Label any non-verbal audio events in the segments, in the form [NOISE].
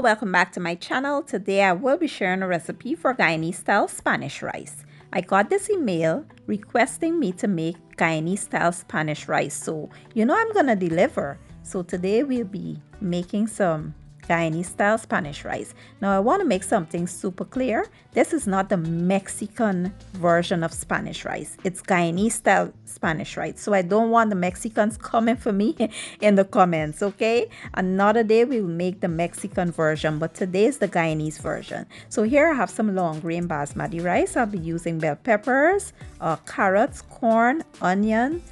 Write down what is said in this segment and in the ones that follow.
welcome back to my channel. Today I will be sharing a recipe for Guyanese style Spanish rice. I got this email requesting me to make Guyanese style Spanish rice. So you know I'm gonna deliver. So today we'll be making some Guyanese style Spanish rice. Now I want to make something super clear. This is not the Mexican version of Spanish rice. It's Guyanese style Spanish rice. So I don't want the Mexicans coming for me [LAUGHS] in the comments, okay? Another day we will make the Mexican version, but today is the Guyanese version. So here I have some long grain basmati rice. I'll be using bell peppers, uh, carrots, corn, onion,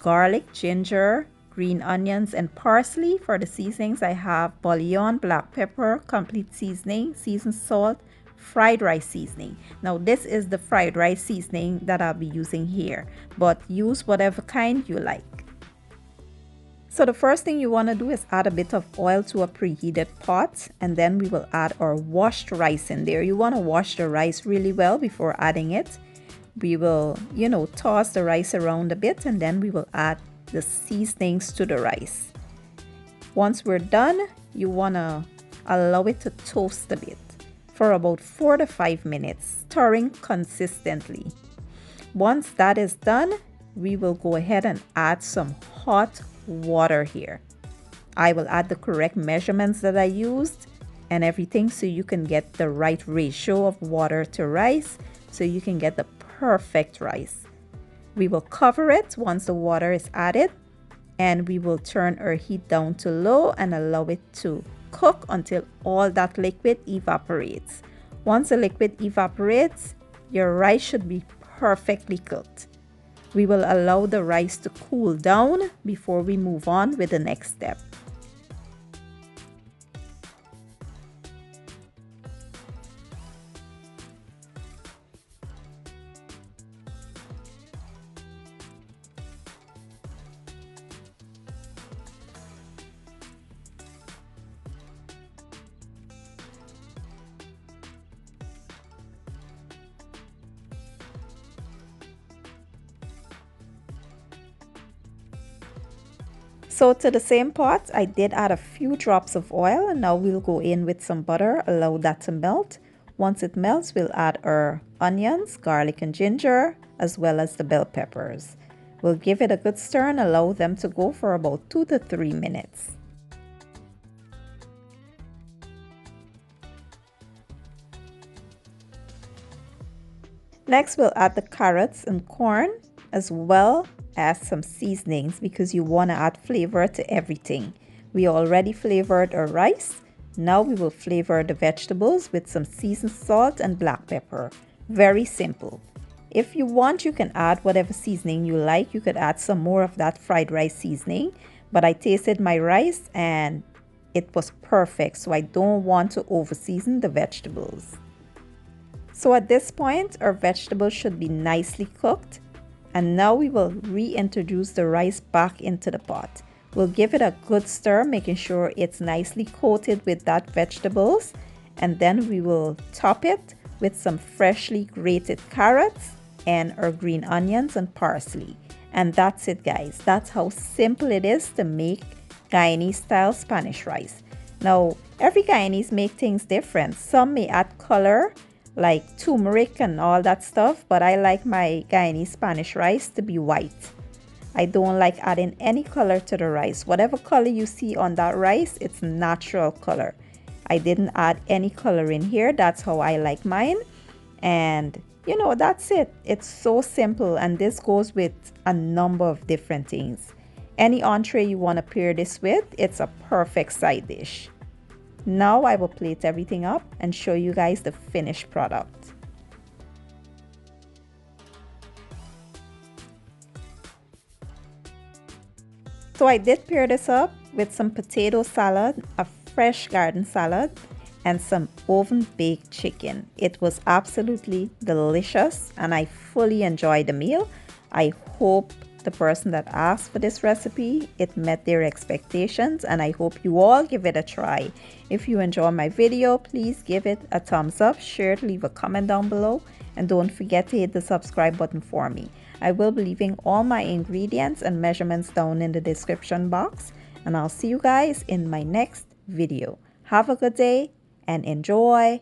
garlic, ginger, green onions and parsley. For the seasonings, I have bouillon, black pepper, complete seasoning, seasoned salt, fried rice seasoning. Now this is the fried rice seasoning that I'll be using here, but use whatever kind you like. So the first thing you want to do is add a bit of oil to a preheated pot and then we will add our washed rice in there. You want to wash the rice really well before adding it. We will, you know, toss the rice around a bit and then we will add the seasonings to the rice. Once we're done, you want to allow it to toast a bit for about 4 to 5 minutes, stirring consistently. Once that is done, we will go ahead and add some hot water here. I will add the correct measurements that I used and everything so you can get the right ratio of water to rice so you can get the perfect rice. We will cover it once the water is added and we will turn our heat down to low and allow it to cook until all that liquid evaporates. Once the liquid evaporates, your rice should be perfectly cooked. We will allow the rice to cool down before we move on with the next step. So to the same pot, I did add a few drops of oil and now we'll go in with some butter, allow that to melt. Once it melts, we'll add our onions, garlic and ginger, as well as the bell peppers. We'll give it a good stir and allow them to go for about 2 to 3 minutes. Next, we'll add the carrots and corn as well as some seasonings because you want to add flavor to everything. We already flavored our rice. Now we will flavor the vegetables with some seasoned salt and black pepper. Very simple. If you want, you can add whatever seasoning you like. You could add some more of that fried rice seasoning. But I tasted my rice and it was perfect. So I don't want to over season the vegetables. So at this point, our vegetables should be nicely cooked and now we will reintroduce the rice back into the pot. We'll give it a good stir, making sure it's nicely coated with that vegetables. And then we will top it with some freshly grated carrots and our green onions and parsley. And that's it guys. That's how simple it is to make Guyanese style Spanish rice. Now, every Guyanese make things different. Some may add color like turmeric and all that stuff, but I like my Guyanese Spanish rice to be white. I don't like adding any color to the rice. Whatever color you see on that rice, it's natural color. I didn't add any color in here. That's how I like mine. And you know, that's it. It's so simple and this goes with a number of different things. Any entree you want to pair this with, it's a perfect side dish. Now I will plate everything up and show you guys the finished product. So I did pair this up with some potato salad, a fresh garden salad, and some oven baked chicken. It was absolutely delicious and I fully enjoyed the meal. I hope the person that asked for this recipe. It met their expectations and I hope you all give it a try. If you enjoy my video, please give it a thumbs up, share it, leave a comment down below and don't forget to hit the subscribe button for me. I will be leaving all my ingredients and measurements down in the description box and I'll see you guys in my next video. Have a good day and enjoy.